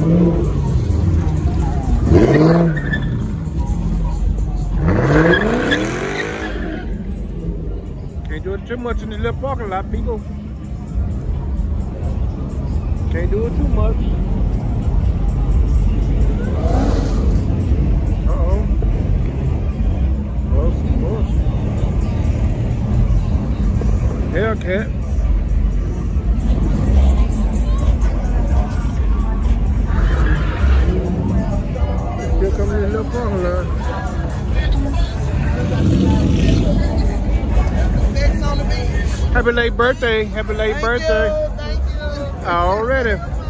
Can't do it too much in the little parking lot, people. Can't do it too much. Uh-oh. Hellcat. Here comes the little parking. Happy late birthday. Happy late birthday. Thank you. Already.